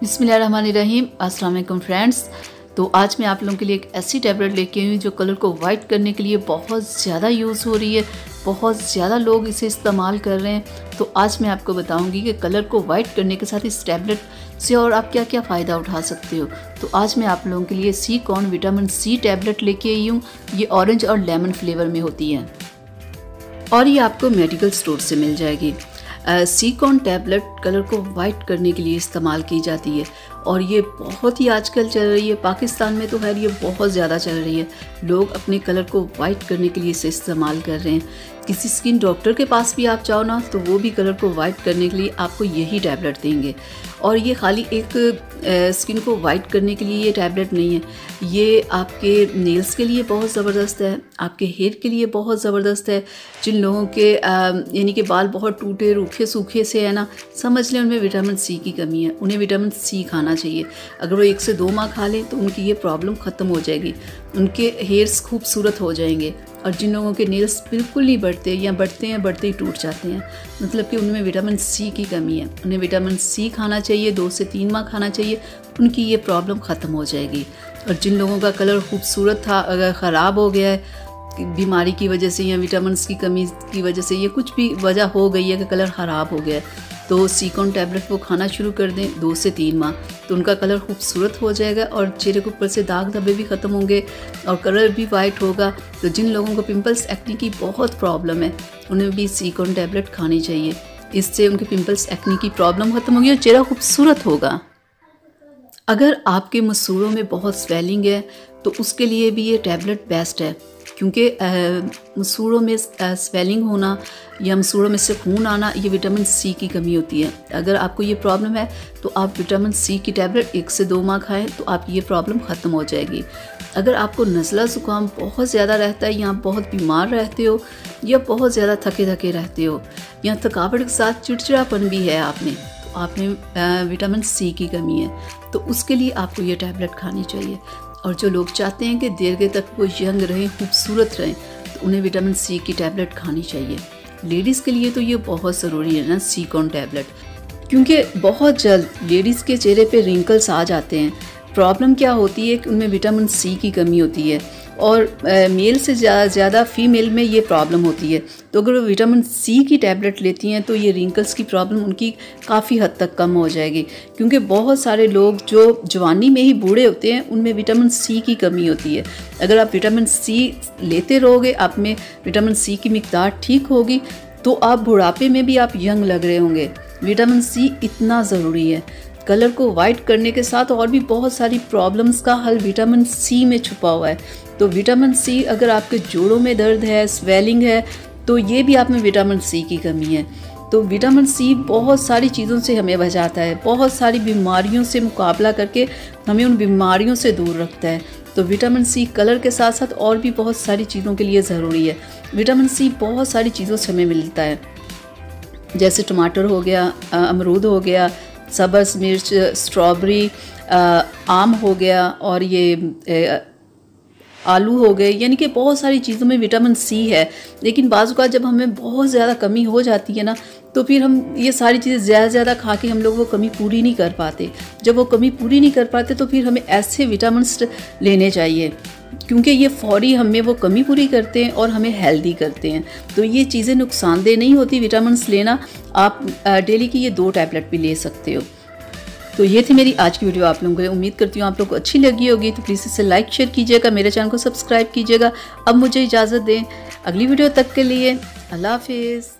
बिसमीम अस्सलाम फ्रेंड्स। तो आज मैं आप लोगों के लिए एक ऐसी टैबलेट लेके आई हूँ जो कलर को वाइट करने के लिए बहुत ज़्यादा यूज़ हो रही है, बहुत ज़्यादा लोग इसे इस्तेमाल कर रहे हैं। तो आज मैं आपको बताऊँगी कि कलर को वाइट करने के साथ इस टैबलेट से और आप क्या क्या फ़ायदा उठा सकते हो। तो आज मैं आप लोगों के लिए सी कॉन विटामिन सी टैबलेट लेके आई हूँ। ये ऑरेंज और लेमन फ्लेवर में होती है। और ये आपको मेडिकल स्टोर से मिल जाएगी। सीकॉन टैबलेट कलर को वाइट करने के लिए इस्तेमाल की जाती है। और ये बहुत ही आजकल चल रही है। पाकिस्तान में तो खैर ये बहुत ज़्यादा चल रही है। लोग अपने कलर को वाइट करने के लिए इसे इस्तेमाल कर रहे हैं। किसी स्किन डॉक्टर के पास भी आप जाओ ना तो वो भी कलर को वाइट करने के लिए आपको यही टैबलेट देंगे। और ये खाली एक स्किन को वाइट करने के लिए ये टैबलेट नहीं है। ये आपके नेल्स के लिए बहुत ज़बरदस्त है, आपके हेयर के लिए बहुत ज़बरदस्त है। जिन लोगों के यानी कि बाल बहुत टूटे, रूखे, सूखे से है ना, समझ लें उनमें विटामिन सी की कमी है। उन्हें विटामिन सी खाना चाहिए। अगर वो एक से दो माह खा लें तो उनकी ये प्रॉब्लम ख़त्म हो जाएगी। उनके हेयर्स खूबसूरत हो जाएँगे और जिन लोगों के नेल्स बिल्कुल नहीं बढ़ते या बढ़ते हैं, बढ़ते ही टूट जाते हैं। मतलब कि उनमें विटामिन सी की कमी है। उन्हें विटामिन सी खाना चाहिए, दो से तीन माह खाना चाहिए, उनकी ये प्रॉब्लम ख़त्म हो जाएगी। और जिन लोगों का कलर खूबसूरत था, अगर ख़राब हो गया है बीमारी की वजह से या विटामिन की कमी की वजह से ये कुछ भी वजह हो गई है कि कलर ख़राब हो गया है तो सीकॉन टैबलेट वो खाना शुरू कर दें दो से तीन माह। तो उनका कलर खूबसूरत हो जाएगा और चेहरे के ऊपर से दाग धब्बे भी ख़त्म होंगे और कलर भी वाइट होगा। तो जिन लोगों को पिंपल्स एक्ने की बहुत प्रॉब्लम है, उन्हें भी सीकॉन टैबलेट खानी चाहिए। इससे उनके पिंपल्स एक्ने की प्रॉब्लम ख़त्म होगी और चेहरा खूबसूरत होगा। अगर आपके मसूड़ों में बहुत स्वेलिंग है तो उसके लिए भी ये टैबलेट बेस्ट है। क्योंकि मसूड़ों में स्वेलिंग होना या मसूड़ों में से खून आना, ये विटामिन सी की कमी होती है। अगर आपको ये प्रॉब्लम है तो आप विटामिन सी की टैबलेट एक से दो माह खाएँ तो आप ये प्रॉब्लम ख़त्म हो जाएगी। अगर आपको नज़ला ज़ुकाम बहुत ज़्यादा रहता है या आप बहुत बीमार रहते हो या बहुत ज़्यादा थके थके रहते हो या थकावट के साथ चिड़चिड़ापन भी है आपने तो आपने विटामिन सी की कमी है। तो उसके लिए आपको ये टैबलेट खानी चाहिए। और जो लोग चाहते हैं कि देर तक वो यंग रहें, खूबसूरत रहें तो उन्हें विटामिन सी की टैबलेट खानी चाहिए। लेडीज़ के लिए तो ये बहुत ज़रूरी है ना सी कॉन टैबलेट क्योंकि बहुत जल्द लेडीज़ के चेहरे पे रिंकल्स आ जाते हैं। प्रॉब्लम क्या होती है कि उनमें विटामिन सी की कमी होती है और मेल से ज़्यादा फीमेल में ये प्रॉब्लम होती है। तो अगर वो विटामिन सी की टैबलेट लेती हैं तो ये रिंकल्स की प्रॉब्लम उनकी काफ़ी हद तक कम हो जाएगी। क्योंकि बहुत सारे लोग जो जवानी में ही बूढ़े होते हैं, उनमें विटामिन सी की कमी होती है। अगर आप विटामिन सी लेते रहोगे, आप में विटामिन सी की मकदार ठीक होगी तो आप बुढ़ापे में भी आप यंग लग रहे होंगे। विटामिन सी इतना ज़रूरी है। कलर को वाइट करने के साथ और भी बहुत सारी प्रॉब्लम्स का हल विटामिन सी में छुपा हुआ है। तो विटामिन सी अगर आपके जोड़ों में दर्द है स्वेलिंग है तो ये भी आप में विटामिन सी की कमी है। तो विटामिन सी बहुत सारी चीज़ों से हमें बचाता है, बहुत सारी बीमारियों से मुकाबला करके हमें उन बीमारियों से दूर रखता है। तो विटामिन सी कलर के साथ साथ और भी बहुत सारी चीज़ों के लिए ज़रूरी है। विटामिन सी बहुत सारी चीज़ों से हमें मिलता है। जैसे टमाटर हो गया अमरूद हो गया सब्ज़ मिर्च, स्ट्रॉबेरी आम हो गया और ये आलू हो गए। यानी कि बहुत सारी चीज़ों में विटामिन सी है, लेकिन बाज़ का जब हमें बहुत ज़्यादा कमी हो जाती है ना तो फिर हम ये सारी चीज़ें ज़्यादा ज़्यादा खा के हम लोग वो कमी पूरी नहीं कर पाते। जब वो कमी पूरी नहीं कर पाते तो फिर हमें ऐसे विटामिन लेने चाहिए। क्योंकि ये फौरी हमें वो कमी पूरी करते हैं और हमें हेल्दी करते हैं। तो ये चीज़ें नुकसानदेह नहीं होती विटामिन लेना, आप डेली की ये दो टैबलेट भी ले सकते हो। तो ये थी मेरी आज की वीडियो आप लोगों को उम्मीद करती हूँ आप लोग को अच्छी लगी होगी। तो प्लीज़ इसे लाइक शेयर कीजिएगा, मेरे चैनल को सब्सक्राइब कीजिएगा। अब मुझे इजाज़त दें अगली वीडियो तक के लिए। अल्लाह हाफिज़।